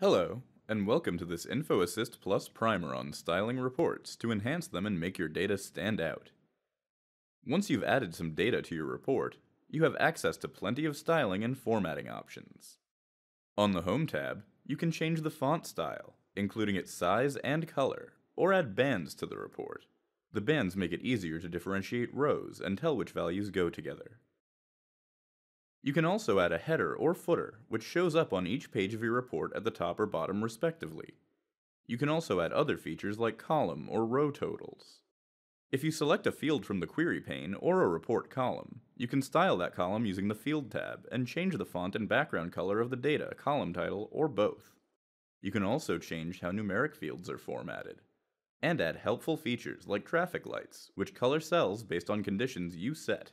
Hello, and welcome to this InfoAssist Plus primer on styling reports to enhance them and make your data stand out. Once you've added some data to your report, you have access to plenty of styling and formatting options. On the Home tab, you can change the font style, including its size and color, or add bands to the report. The bands make it easier to differentiate rows and tell which values go together. You can also add a header or footer, which shows up on each page of your report at the top or bottom respectively. You can also add other features like column or row totals. If you select a field from the query pane or a report column, you can style that column using the Field tab and change the font and background color of the data, column title, or both. You can also change how numeric fields are formatted. And add helpful features like traffic lights, which color cells based on conditions you set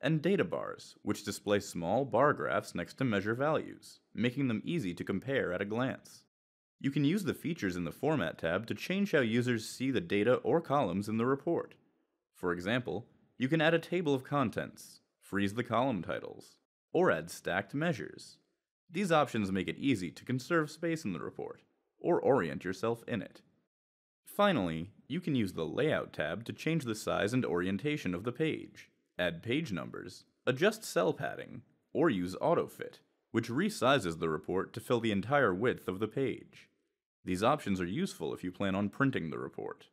and data bars, which display small bar graphs next to measure values, making them easy to compare at a glance. You can use the features in the Format tab to change how users see the data or columns in the report. For example, you can add a table of contents, freeze the column titles, or add stacked measures. These options make it easy to conserve space in the report, or orient yourself in it. Finally, you can use the Layout tab to change the size and orientation of the page add page numbers, adjust cell padding, or use AutoFit, which resizes the report to fill the entire width of the page. These options are useful if you plan on printing the report.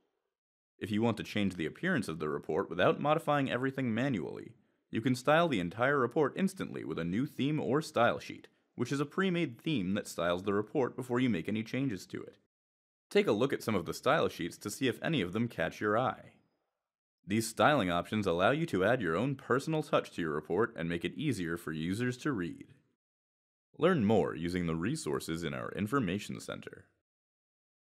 If you want to change the appearance of the report without modifying everything manually, you can style the entire report instantly with a new theme or style sheet, which is a pre-made theme that styles the report before you make any changes to it. Take a look at some of the style sheets to see if any of them catch your eye. These styling options allow you to add your own personal touch to your report and make it easier for users to read. Learn more using the resources in our Information Center.